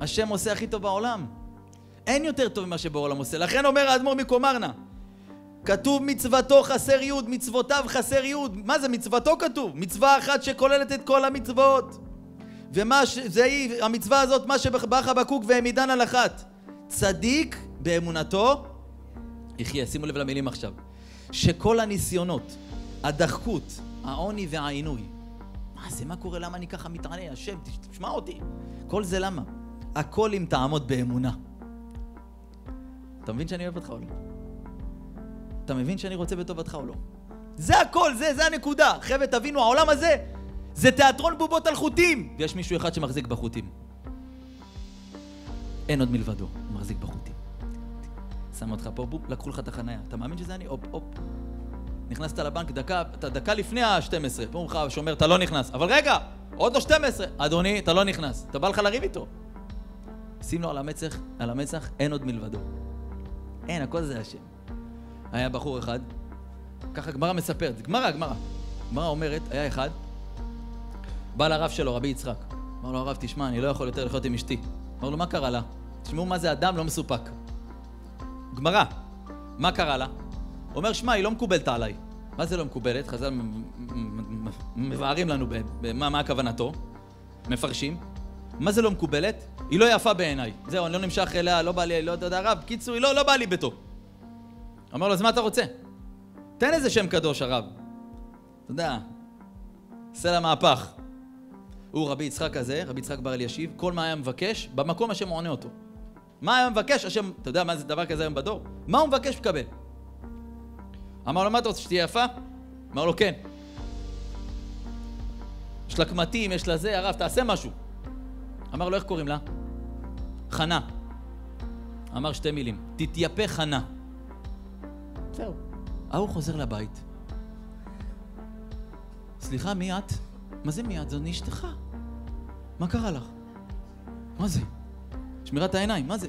השם עושה הכי טוב בעולם. אין יותר טוב ממה שבעולם עושה. לכן אומר האדמו"ר מקומרנה, כתוב מצוותו חסר יוד, מצוותיו חסר יוד. מה זה מצוותו כתוב? מצווה אחת שכוללת את כל המצוות. ומה ש... זה היא, המצווה הזאת, מה שבא חבקוק והעמידן על אחת. צדיק באמונתו יחיה. שימו לב למילים עכשיו. שכל הניסיונות, הדחקות, העוני והעינוי, מה זה, מה קורה, למה אני ככה מתענה? השם, תשמע אותי. כל זה למה? הכל אם תעמוד באמונה. אתה מבין שאני אוהב אותך או לא? אתה מבין שאני רוצה בטובתך או לא? זה הכל, זה, זה הנקודה. חבר'ה, תבינו, העולם הזה זה תיאטרון בובות על חוטים. ויש מישהו אחד שמחזיק בחוטים. אין עוד מלבדו, הוא מחזיק בחוטים. שם אותך פה, בום, לקחו לך את החנייה. אתה מאמין שזה אני? הופ, הופ. נכנסת לבנק דקה, אתה דקה לפני ה-12. פה לך שומר, אתה לא נכנס. אבל רגע, עוד לא 12. אדוני, אתה לא נכנס. אתה בא לך לריב איתו. שים לו על המצח, על המצח, אין עוד מלבדו. אין, הכל זה השם. היה בחור אחד, ככה גמרא מספרת, גמרא, גמרא. גמרא אומרת, היה אחד, בא לרב שלו, רבי יצחק. אמר לו, הרב, תשמע, אני לא יכול יותר לחיות עם אשתי. אמר לו, מה קרה לה? תשמעו מה זה אדם לא מסופק. גמרא, מה קרה לה? אומר, שמע, היא לא מקובלת עליי. מה זה לא מקובלת? חז"ל מבארים לנו במה מה כוונתו, מפרשים. מה זה לא מקובלת? היא לא יפה בעיניי. זהו, אני לא נמשך אליה, לא בא לי, לא יודע, הרב, קיצור, היא לא, לא בא לי בטוב. אמר לו, אז מה אתה רוצה? תן איזה שם קדוש, הרב. אתה יודע, עשה לה מהפך. הוא רבי יצחק הזה, רבי יצחק בר אלישיב, כל מה היה מבקש, במקום השם עונה אותו. מה היה מבקש, השם, אתה יודע מה זה דבר כזה היום בדור? מה הוא מבקש, מקבל. אמר לו, מה אתה רוצה, שתהיה יפה? אמר לו, כן. יש לה קמטים, יש לה זה, הרב, תעשה משהו. אמר לו, איך קוראים לה? חנה. אמר שתי מילים, תתייפה חנה. זהו. ההוא חוזר לבית. סליחה, מי את? מה זה מי את? זו אשתך. מה קרה לך? מה זה? שמירת העיניים, מה זה?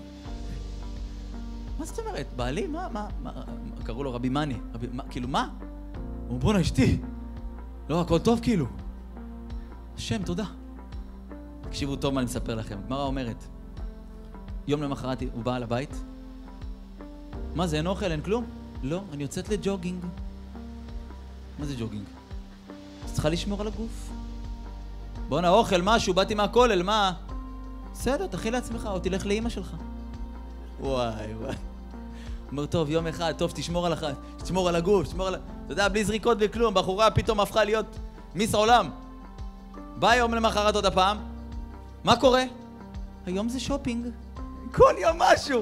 מה זאת אומרת? בעלי? מה, מה, מה? קראו לו רבי מאני. רבי, מה, כאילו, מה? הוא אומר, בואנה, אשתי. לא, הכל טוב כאילו. השם, תודה. תקשיבו טוב מה אני מספר לכם. גמרא אומרת, יום למחרת הוא בא לבית, מה זה, אין אוכל, אין כלום? לא, אני יוצאת לג'וגינג. מה זה ג'וגינג? אז צריכה לשמור על הגוף. בואנה, אוכל, משהו, באתי מהכולל, מה? בסדר, תכין לעצמך, או תלך לאימא שלך. וואי, וואי. אומר, טוב, יום אחד, טוב, תשמור על, הח... תשמור על הגוף, תשמור על... אתה יודע, בלי זריקות וכלום, בחורה פתאום הפכה להיות מיס העולם. בא יום למחרת עוד הפעם, מה קורה? היום זה שופינג. כל יום משהו.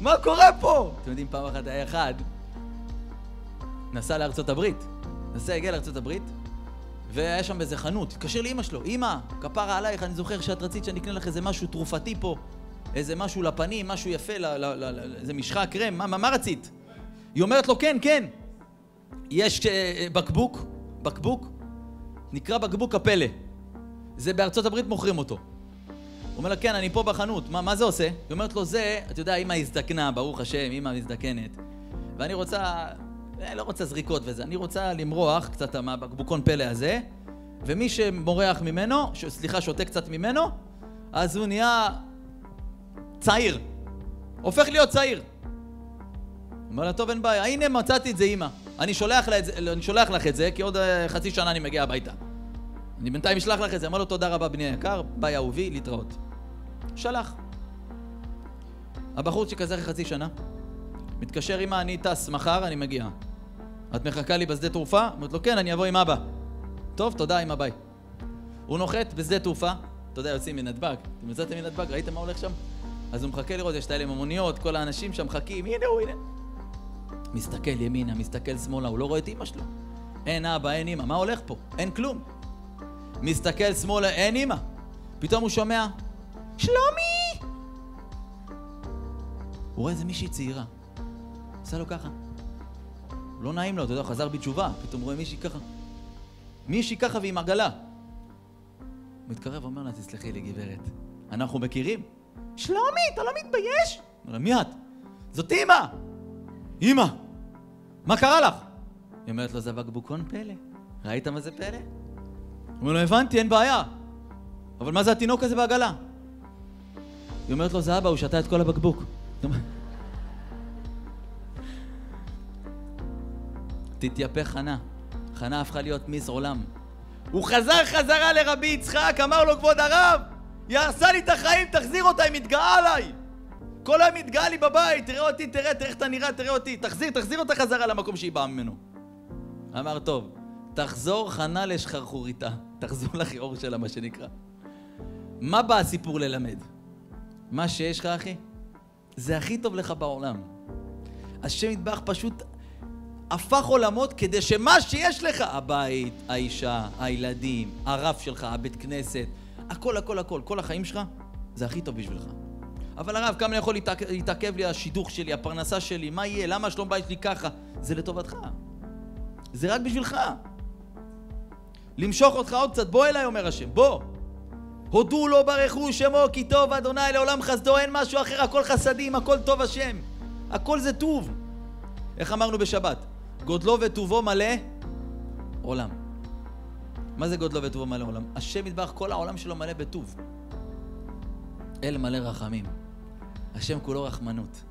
מה קורה פה? אתם יודעים, פעם אחת היה אחד, נסע לארצות הברית. נסע, הגיע לארצות הברית, והיה שם באיזה חנות, התקשר לאימא שלו, אימא, כפרה עלייך, אני זוכר שאת רצית שאני אקנה לך איזה משהו תרופתי פה, איזה משהו לפנים, משהו יפה, איזה משחה, קרם, מה, מה, מה רצית? היא אומרת לו, כן, כן. יש uh, בקבוק, בקבוק, נקרא בקבוק הפלא. זה בארצות הברית מוכרים אותו. הוא אומר לה, כן, אני פה בחנות, מה, מה זה עושה? היא אומרת לו, זה, אתה יודע, אמא הזדקנה, ברוך השם, אמא מזדקנת, ואני רוצה, אני לא רוצה זריקות וזה, אני רוצה למרוח קצת מהבקבוקון פלא הזה, ומי שמורח ממנו, ש, סליחה, שותה קצת ממנו, אז הוא נהיה צעיר. הופך להיות צעיר. אומר לה, טוב, אין בעיה, הנה מצאתי את זה, אמא. אני שולח, לה אני שולח לך את זה, כי עוד אה, חצי שנה אני מגיע הביתה. אני בינתיים אשלח לך את זה. אמר לו, תודה רבה, בני היקר, ביי אהובי, להתראות. שלח. הבחורצ'יק הזה אחרי חצי שנה, מתקשר אמא, אני טס מחר, אני מגיע. את מחכה לי בשדה תעופה? אומרת לו, כן, אני אבוא עם אבא. טוב, תודה, אמא, ביי. הוא נוחת בשדה תעופה, אתה יודע, יוצאים מנתב"ג. אתם יצאתם מנתב"ג, ראיתם מה הולך שם? אז הוא מחכה לראות, יש את האלה עם המוניות, כל האנשים שם מחכים, הנה הוא, הנה. מסתכל ימינה, מסתכל שמאלה, הוא לא רואה את אמא שלו. אין אבא, אין אמא, מה הולך פה? אין כלום. מסתכל שמאלה, אין אמא. פתאום הוא שומע, שלומי! הוא רואה איזה מישהי צעירה. עושה לו ככה. לא נעים לו, אתה יודע, חזר בתשובה, פתאום רואה מישהי ככה. מישהי ככה ועם עגלה. הוא מתקרב ואומר לה, תסלחי לי, גברת, אנחנו מכירים? שלומי, אתה לא מתבייש? אומר לה, מי את? זאת אימא! אימא! מה קרה לך? היא אומרת לו, זה בקבוקון פלא. ראית מה זה פלא? אומר לו, הבנתי, אין בעיה. אבל מה זה התינוק הזה בעגלה? היא אומרת לו, זה אבא, הוא שתה את כל הבקבוק. תתייפח חנה. חנה הפכה להיות מיס עולם. הוא חזר חזרה לרבי יצחק, אמר לו, כבוד הרב, היא הרסה לי את החיים, תחזיר אותה, היא מתגאה עליי. כל היום מתגאה לי בבית, תראה אותי, תראה, תראה איך אתה נראה, תראה אותי. תחזיר, תחזיר אותה חזרה למקום שהיא באה ממנו. אמר, טוב, תחזור חנה לשחרחוריתה. תחזור לחיעור שלה, מה שנקרא. מה בא הסיפור ללמד? מה שיש לך, אחי, זה הכי טוב לך בעולם. השם יתברך פשוט הפך עולמות כדי שמה שיש לך, הבית, האישה, הילדים, הרב שלך, הבית כנסת, הכל, הכל, הכל, כל החיים שלך, זה הכי טוב בשבילך. אבל הרב, כמה יכול להתעכב לי השידוך שלי, הפרנסה שלי, מה יהיה, למה שלום בית שלי ככה? זה לטובתך. זה רק בשבילך. למשוך אותך עוד קצת, בוא אליי, אומר השם, בוא. הודו לו ברכו שמו כי טוב אדוני לעולם חסדו אין משהו אחר הכל חסדים הכל טוב השם. הכל זה טוב. איך אמרנו בשבת? גודלו וטובו מלא עולם. מה זה גודלו וטובו מלא עולם? השם יתברך כל העולם שלו מלא בטוב. אל מלא רחמים. השם כולו רחמנות